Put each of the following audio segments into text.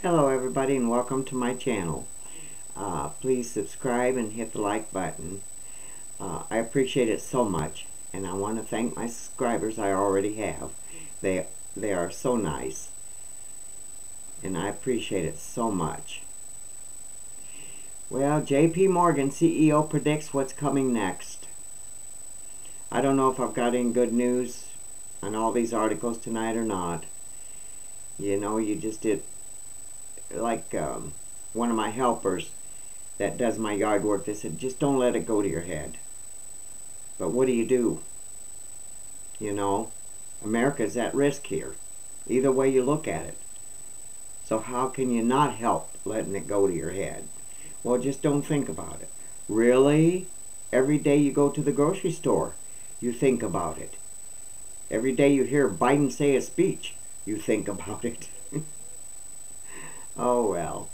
Hello everybody and welcome to my channel. Uh, please subscribe and hit the like button. Uh, I appreciate it so much and I want to thank my subscribers I already have. They, they are so nice and I appreciate it so much. Well, JP Morgan CEO predicts what's coming next. I don't know if I've got any good news on all these articles tonight or not. You know, you just did, like um, one of my helpers that does my yard work, they said, just don't let it go to your head. But what do you do? You know, America's at risk here, either way you look at it. So how can you not help letting it go to your head? Well, just don't think about it. Really? Every day you go to the grocery store, you think about it. Every day you hear Biden say a speech, you think about it. Oh well.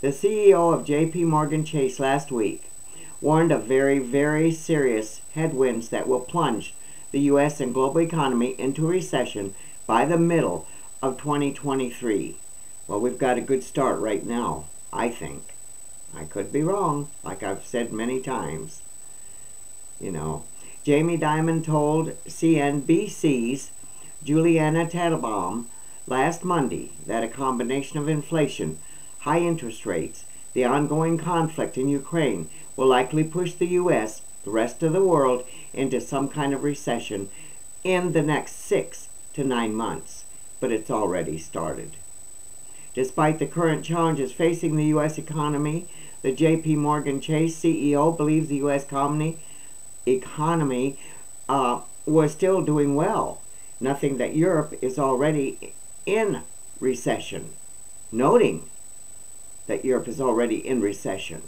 The CEO of JP Morgan Chase last week warned of very, very serious headwinds that will plunge the U.S. and global economy into recession by the middle of 2023. Well, we've got a good start right now, I think. I could be wrong, like I've said many times. You know, Jamie Dimon told CNBC's Julianna Tatelbaum last Monday that a combination of inflation, high interest rates, the ongoing conflict in Ukraine will likely push the U.S., the rest of the world, into some kind of recession in the next six to nine months. But it's already started. Despite the current challenges facing the U.S. economy, the J.P. Morgan Chase CEO believes the U.S. economy, economy uh, was still doing well, nothing that Europe is already in recession, noting that Europe is already in recession.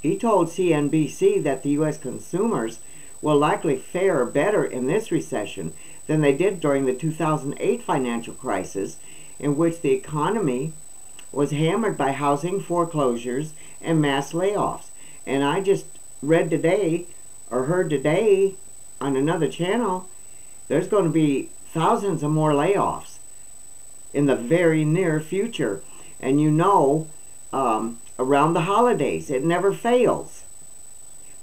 He told CNBC that the U.S. consumers will likely fare better in this recession than they did during the 2008 financial crisis in which the economy was hammered by housing foreclosures and mass layoffs. And I just read today or heard today on another channel there's going to be thousands of more layoffs in the very near future. And you know, um, around the holidays, it never fails.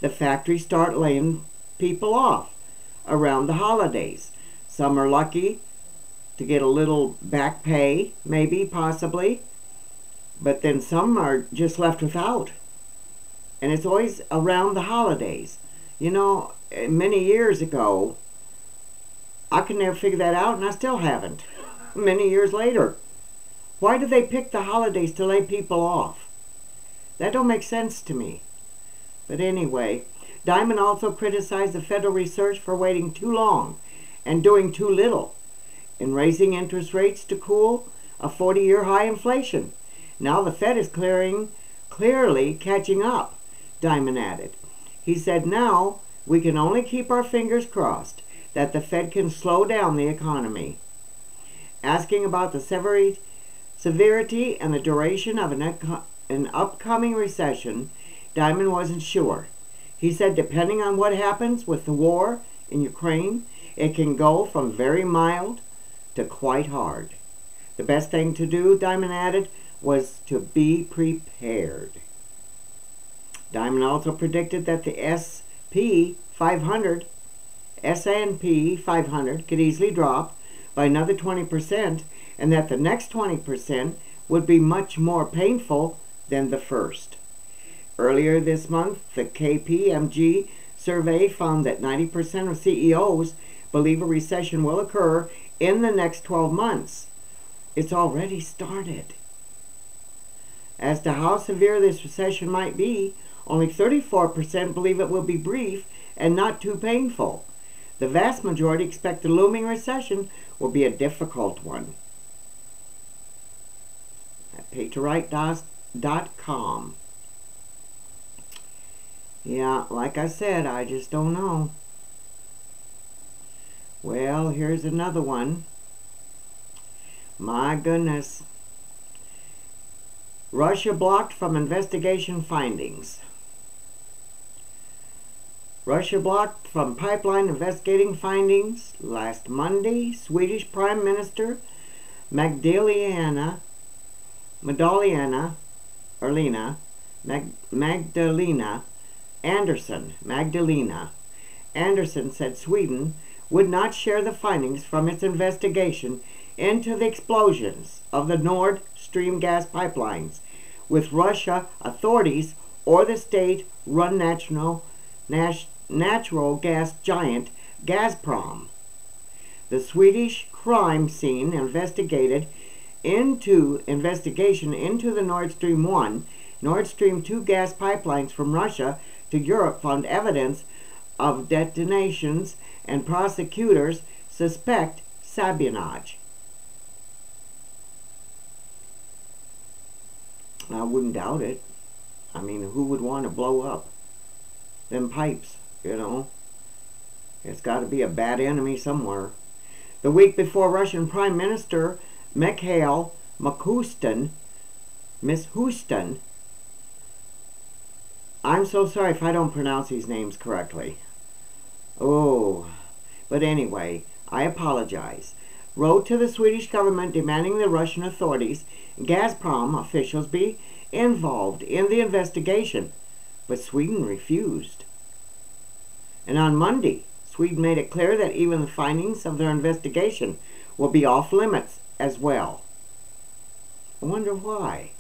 The factories start laying people off around the holidays. Some are lucky to get a little back pay, maybe, possibly. But then some are just left without. And it's always around the holidays. You know, many years ago, I could never figure that out, and I still haven't. many years later. Why do they pick the holidays to lay people off? That don't make sense to me. But anyway, Diamond also criticized the Federal Reserve for waiting too long and doing too little in raising interest rates to cool a 40-year high inflation. Now the Fed is clearing, clearly catching up, Diamond added. He said now we can only keep our fingers crossed that the Fed can slow down the economy. Asking about the severity, severity and the duration of an, an upcoming recession, Diamond wasn't sure. He said depending on what happens with the war in Ukraine, it can go from very mild to quite hard. The best thing to do, Diamond added, was to be prepared. Diamond also predicted that the SP 500, S&P 500 could easily drop by another 20% and that the next 20% would be much more painful than the first. Earlier this month, the KPMG survey found that 90% of CEOs believe a recession will occur in the next 12 months. It's already started. As to how severe this recession might be, only 34% believe it will be brief and not too painful. The vast majority expect the looming recession will be a difficult one. At. Yeah, like I said, I just don't know. Well, here's another one. My goodness. Russia blocked from investigation findings. Russia blocked from pipeline investigating findings last Monday. Swedish Prime Minister Magdalena Madalena, Erlina, Mag- Magdalena Andersson Magdalena Andersson said Sweden would not share the findings from its investigation into the explosions of the Nord Stream gas pipelines with Russia authorities or the state-run national, national, natural gas giant Gazprom. The Swedish crime scene investigated into investigation into the Nord Stream 1, Nord Stream 2 gas pipelines from Russia to Europe found evidence of detonations and prosecutors suspect sabotage. I wouldn't doubt it. I mean, who would want to blow up them pipes, you know? It's got to be a bad enemy somewhere. The week before Russian Prime Minister Mikhail Mishustin, Miss Houston, I'm so sorry if I don't pronounce these names correctly. Oh, but anyway, I apologize. Wrote to the Swedish government demanding the Russian authorities Gazprom officials be involved in the investigation, but Sweden refused. And on Monday, Sweden made it clear that even the findings of their investigation will be off limits as well. I wonder why.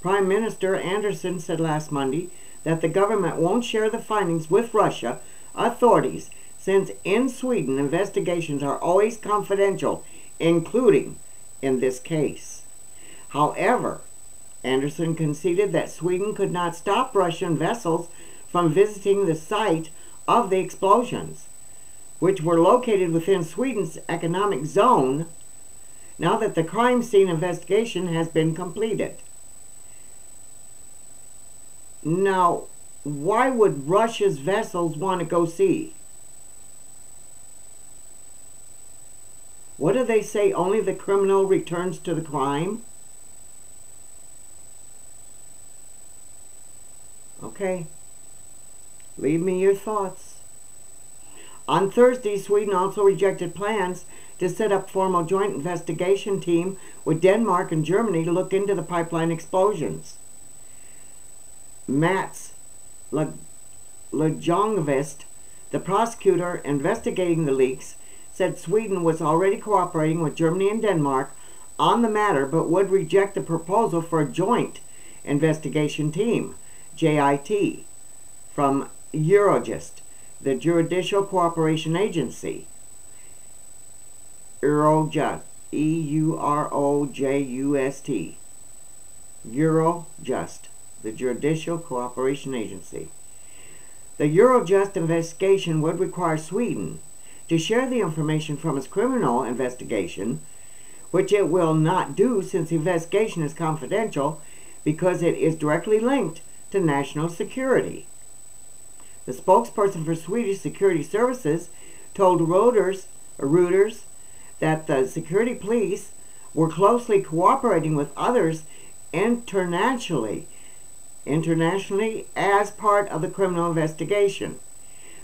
Prime Minister Andersson said last Monday that the government won't share the findings with Russia authorities since in Sweden investigations are always confidential, including in this case. However, Andersson conceded that Sweden could not stop Russian vessels from visiting the site of the explosions, which were located within Sweden's economic zone now that the crime scene investigation has been completed. Now, why would Russia's vessels want to go see? What do they say? Only the criminal returns to the crime? Okay. Leave me your thoughts. On Thursday, Sweden also rejected plans to set up formal joint investigation team with Denmark and Germany to look into the pipeline explosions. Mats Ljungqvist, the prosecutor investigating the leaks, said Sweden was already cooperating with Germany and Denmark on the matter but would reject the proposal for a joint investigation team, JIT, from Eurojust, the Judicial Cooperation Agency. Eurojust, E-U-R-O-J-U-S-T. Eurojust, the Judicial Cooperation Agency. The Eurojust investigation would require Sweden to share the information from its criminal investigation, which it will not do since the investigation is confidential because it is directly linked to national security. The spokesperson for Swedish Security Services told Reuters, Reuters that the security police were closely cooperating with others internationally internationally as part of the criminal investigation.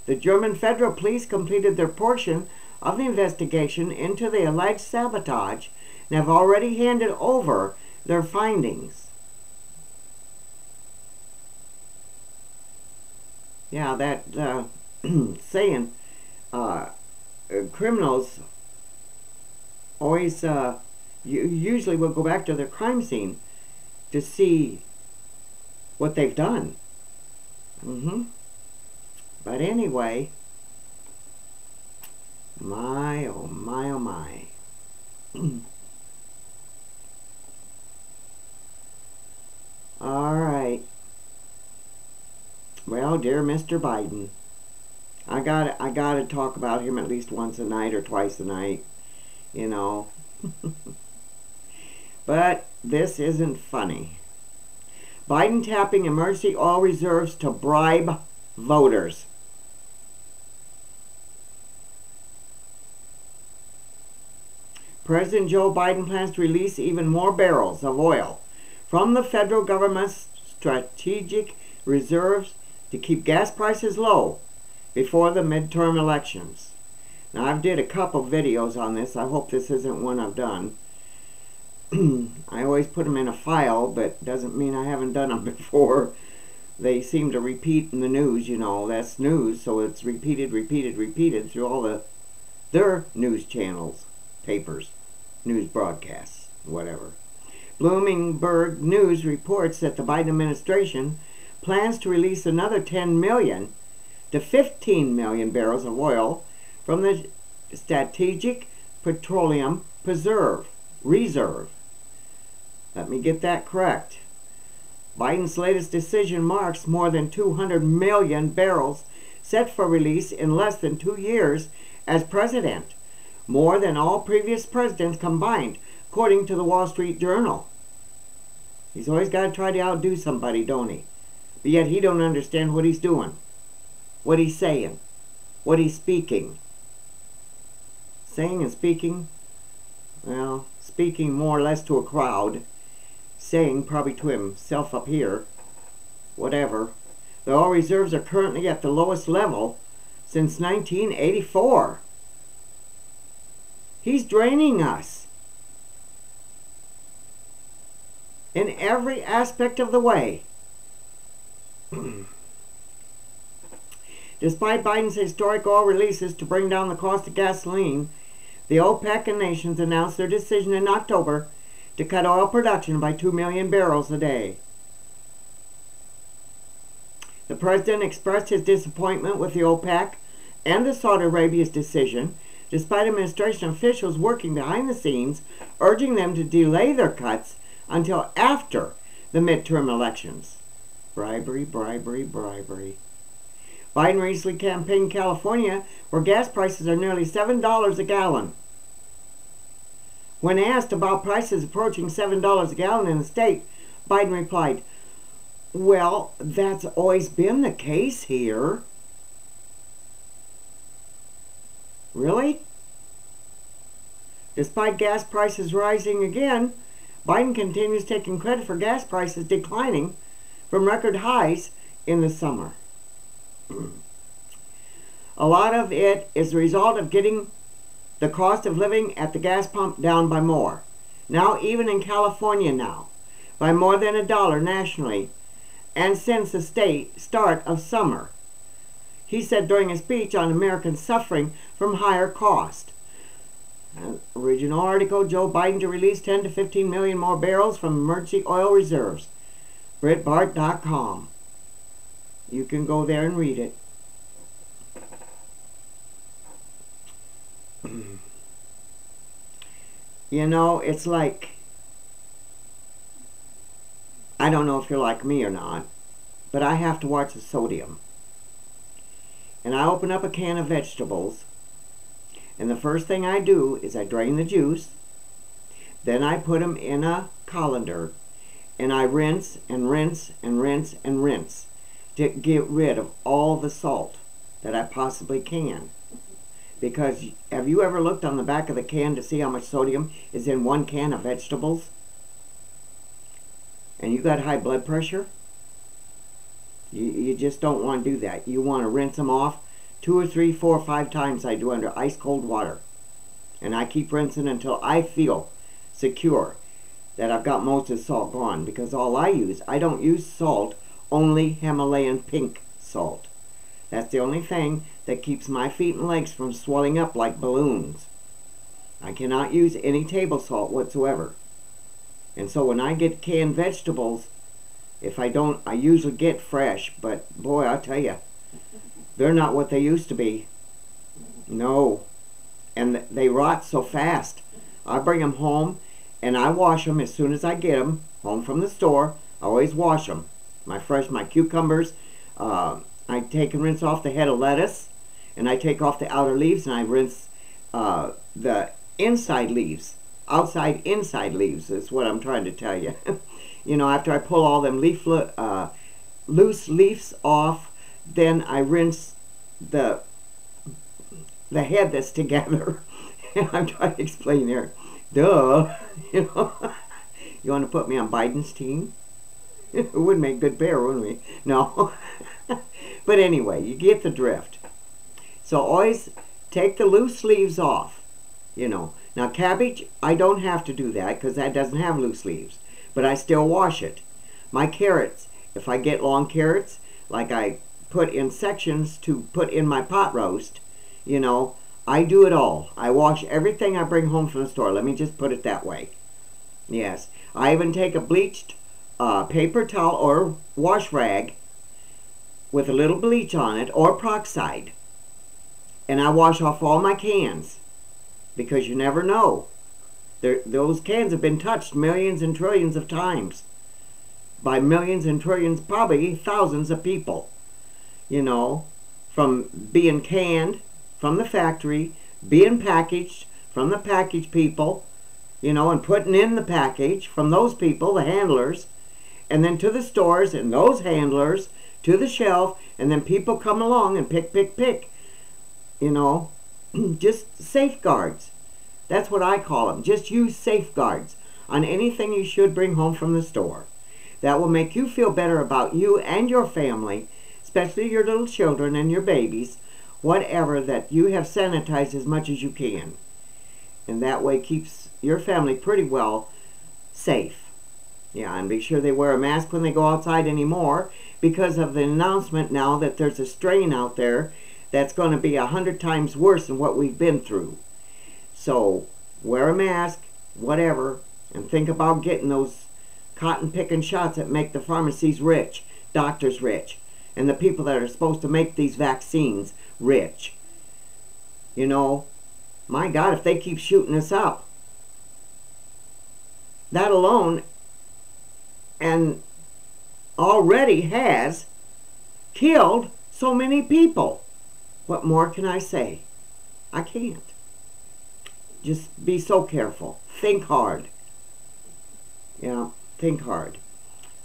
The German federal police completed their portion of the investigation into the alleged sabotage and have already handed over their findings. Yeah, that uh, saying uh, criminals always uh, usually will go back to their crime scene to see what they've done. Mm-hmm. But anyway, my, oh my, oh my. All right. Dear Mr. Biden, I got I got to talk about him at least once a night or twice a night, you know. but this isn't funny. Biden tapping emergency oil reserves to bribe voters. President Joe Biden plans to release even more barrels of oil from the federal government's strategic reserves to keep gas prices low before the midterm elections. Now, I've did a couple videos on this. I hope this isn't one I've done. I always put them in a file, but doesn't mean I haven't done them before. They seem to repeat in the news, you know. That's news, so it's repeated, repeated, repeated through all the their news channels, papers, news broadcasts, whatever. Bloomberg News reports that the Biden administration plans to release another 10 million to 15 million barrels of oil from the Strategic Petroleum Preserve Reserve. Let me get that correct. Biden's latest decision marks more than 200 million barrels set for release in less than two years as president, more than all previous presidents combined, according to the Wall Street Journal. He's always got to try to outdo somebody, don't he? But yet he don't understand what he's doing, what he's saying, what he's speaking. Saying and speaking, well, speaking more or less to a crowd, saying probably to himself up here, whatever. The oil reserves are currently at the lowest level since 1984. He's draining us in every aspect of the way. Despite Biden's historic oil releases to bring down the cost of gasoline, the OPEC nations announced their decision in October to cut oil production by 2 million barrels a day. The president expressed his disappointment with the OPEC and the Saudi Arabia's decision, despite administration officials working behind the scenes, urging them to delay their cuts until after the midterm elections. Bribery, bribery, bribery. Biden recently campaigned California where gas prices are nearly $7 a gallon. When asked about prices approaching $7 a gallon in the state, Biden replied, Well, that's always been the case here. Really? Despite gas prices rising again, Biden continues taking credit for gas prices declining from record highs in the summer. A lot of it is the result of getting the cost of living at the gas pump down by more. Now, even in California now, by more than a dollar nationally, and since the state start of summer. He said during a speech on Americans suffering from higher cost. original article, Joe Biden to release 10 to 15 million more barrels from emergency oil reserves. Breitbart.com. You can go there and read it. you know, it's like, I don't know if you're like me or not, but I have to watch the sodium. And I open up a can of vegetables, and the first thing I do is I drain the juice, then I put them in a colander, and I rinse and rinse and rinse and rinse to get rid of all the salt that I possibly can. Because have you ever looked on the back of the can to see how much sodium is in one can of vegetables? And you got high blood pressure? You, you just don't want to do that. You want to rinse them off two or three, four or five times I do under ice cold water. And I keep rinsing until I feel secure that I've got most of the salt gone. Because all I use, I don't use salt, only Himalayan pink salt. That's the only thing that keeps my feet and legs from swelling up like balloons. I cannot use any table salt whatsoever. And so when I get canned vegetables, if I don't, I usually get fresh, but boy, I'll tell you, they're not what they used to be. No. And they rot so fast. I bring them home and I wash them as soon as I get them home from the store. I always wash them. My fresh, my cucumbers, uh, I take and rinse off the head of lettuce and I take off the outer leaves and I rinse uh, the inside leaves. Outside, inside leaves is what I'm trying to tell you. you know, after I pull all them leaf uh, loose leaves off, then I rinse the the head that's together. I'm trying to explain here. Duh. You know, you want to put me on Biden's team? it would make good pair, wouldn't we? No. but anyway, you get the drift. So always take the loose leaves off. You know. Now cabbage, I don't have to do that because that doesn't have loose leaves. But I still wash it. My carrots, if I get long carrots, like I put in sections to put in my pot roast, you know, I do it all. I wash everything I bring home from the store. Let me just put it that way. Yes. I even take a bleached uh, paper towel or wash rag with a little bleach on it or peroxide. And I wash off all my cans because you never know. They're, those cans have been touched millions and trillions of times by millions and trillions, probably thousands of people. You know, from being canned from the factory, being packaged from the package people, you know, and putting in the package from those people, the handlers, and then to the stores and those handlers to the shelf, and then people come along and pick, pick, pick. You know, just safeguards. That's what I call them. Just use safeguards on anything you should bring home from the store. That will make you feel better about you and your family, especially your little children and your babies, whatever, that you have sanitized as much as you can. And that way keeps your family pretty well safe. Yeah, and be sure they wear a mask when they go outside anymore because of the announcement now that there's a strain out there that's going to be a hundred times worse than what we've been through. So wear a mask, whatever, and think about getting those cotton picking shots that make the pharmacies rich, doctors rich, and the people that are supposed to make these vaccines rich. You know, my God, if they keep shooting us up, that alone and already has killed so many people. What more can I say? I can't. Just be so careful. Think hard. Yeah, think hard.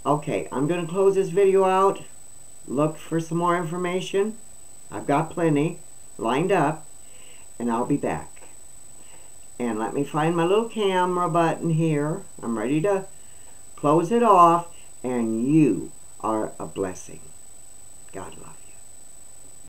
Okay, I'm going to close this video out. Look for some more information. I've got plenty lined up. And I'll be back. And let me find my little camera button here. I'm ready to close it off. And you are a blessing. God love.